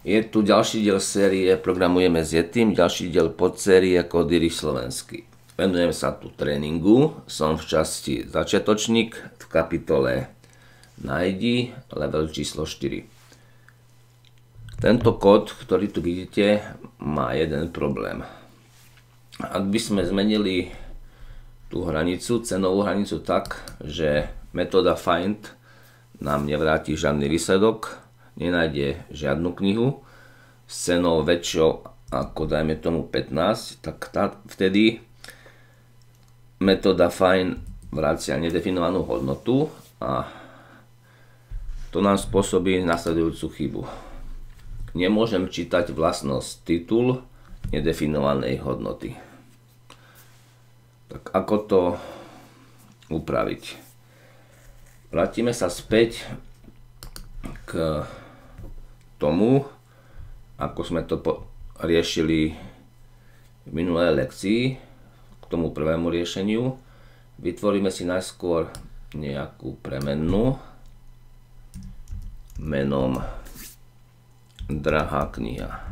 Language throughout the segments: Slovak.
Je tu ďalší diel série Programujeme s Yetim, ďalší diel podsérie Kódy slovensky. Venujem sa tu tréningu, som v časti začiatočník v kapitole Najdi, level číslo 4. Tento kód, ktorý tu vidíte, má jeden problém. Ak by sme zmenili tú hranicu, cenovú hranicu tak, že metóda find nám nevráti žiadny výsledok, nenájde žiadnu knihu s cenou väčšou ako dajme tomu 15, tak tá, vtedy metóda find vracia nedefinovanú hodnotu a to nám spôsobí nasledujúcu chybu. Nemôžem čítať vlastnosť titul nedefinovanej hodnoty. Tak ako to upraviť? Vrátime sa späť k tomu, ako sme to riešili v minulej lekcii, k tomu prvému riešeniu. Vytvoríme si najskôr nejakú premennú menom drahá kniha.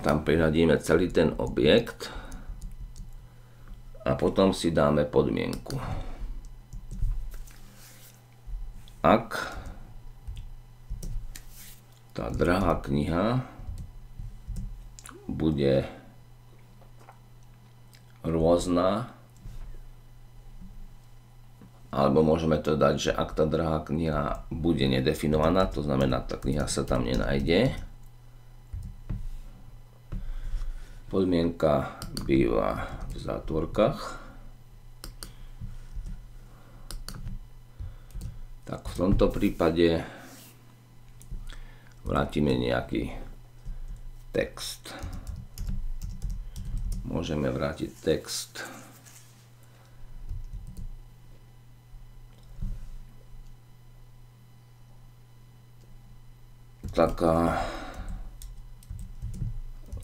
Tam priradíme celý ten objekt a potom si dáme podmienku ak tá drahá kniha bude rôzna, alebo môžeme to dať, že ak tá drahá kniha bude nedefinovaná, to znamená, tá kniha sa tam nenájde, podmienka býva v zátvorkách, tak v tomto prípade vrátime nejaký text. Môžeme vrátiť text. Taká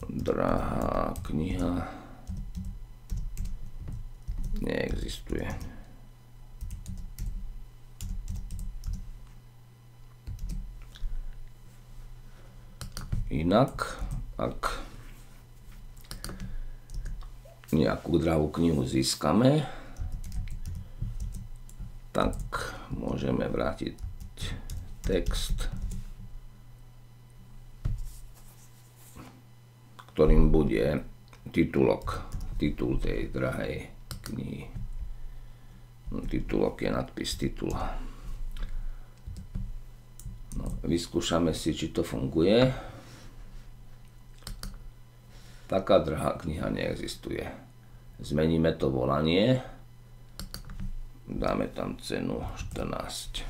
drahá kniha neexistuje. Inak, ak nejakú drahú knihu získame, tak môžeme vrátiť text, ktorým bude titulok, titul tej drahej knihy. No, titulok je nadpis titula. No, vyskúšame si, či to funguje. Taká drahá kniha neexistuje. Zmeníme to volanie. Dáme tam cenu 14.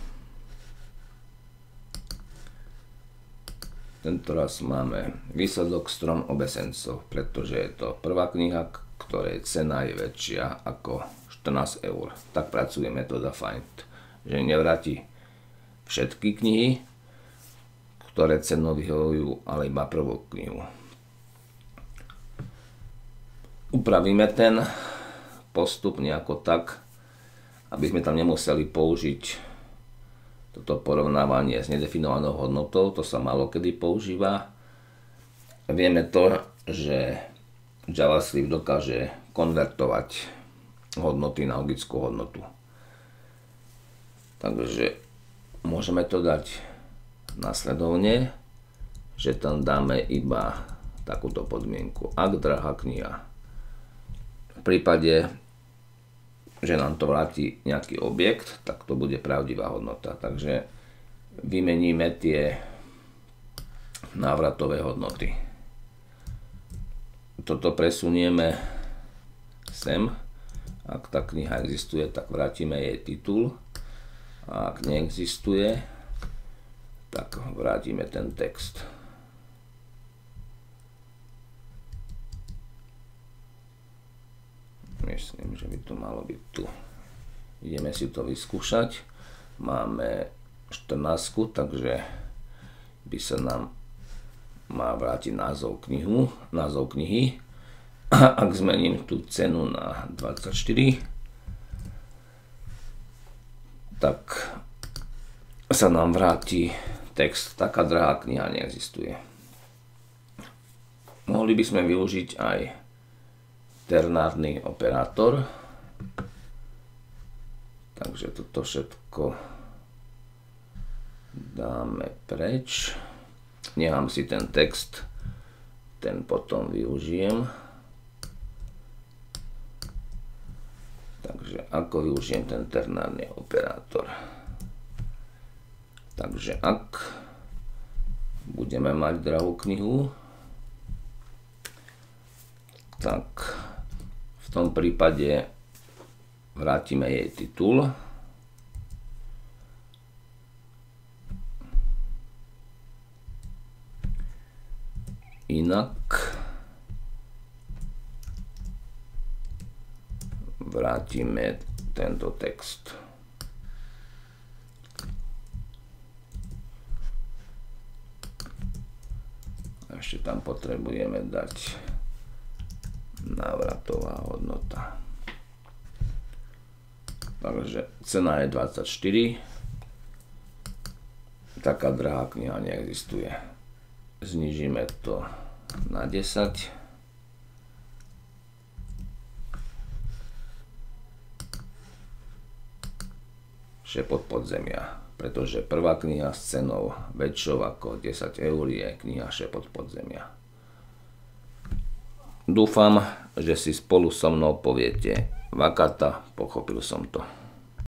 Tento raz máme výsledok strom obesencov, pretože je to prvá kniha, ktorej cena je väčšia ako 14 eur. Tak pracuje metóda Find, že nevráti všetky knihy, ktoré cenou vyhovujú, ale iba prvú knihu upravíme ten postup nejako tak, aby sme tam nemuseli použiť toto porovnávanie s nedefinovanou hodnotou, to sa malo kedy používa. Vieme to, že JavaScript dokáže konvertovať hodnoty na logickú hodnotu. Takže môžeme to dať nasledovne, že tam dáme iba takúto podmienku. Ak drahá kniha prípade, že nám to vráti nejaký objekt, tak to bude pravdivá hodnota. Takže vymeníme tie návratové hodnoty. Toto presunieme sem. Ak tá kniha existuje, tak vrátime jej titul. A ak neexistuje, tak vrátime ten text. Myslím, že by to malo byť tu. Ideme si to vyskúšať. Máme 14, takže by sa nám má vrátiť názov knihu, názov knihy. A ak zmením tú cenu na 24, tak sa nám vráti text. Taká drahá kniha neexistuje. Mohli by sme využiť aj ternárny operátor. Takže toto všetko dáme preč. Nechám si ten text, ten potom využijem. Takže ako využijem ten ternárny operátor. Takže ak budeme mať drahú knihu, tak v tom prípade vrátime jej titul. Inak vrátime tento text. ešte tam potrebujeme dať návratová hodnota. Takže cena je 24. Taká drahá kniha neexistuje. Znižíme to na 10. Šepot podzemia pretože prvá kniha s cenou väčšou ako 10 eur je kniha Šepot podzemia. Dúfam, že si spolu so mnou poviete, Vakata, pochopil som to.